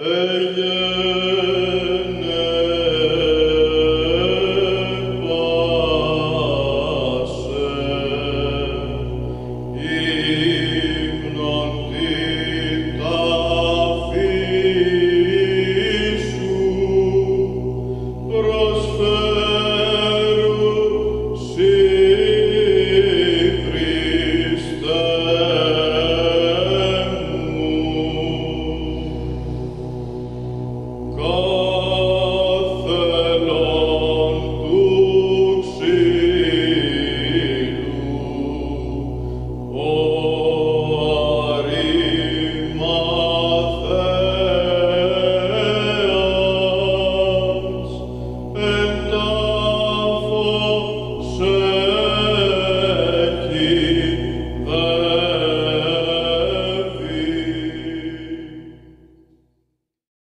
Eie God.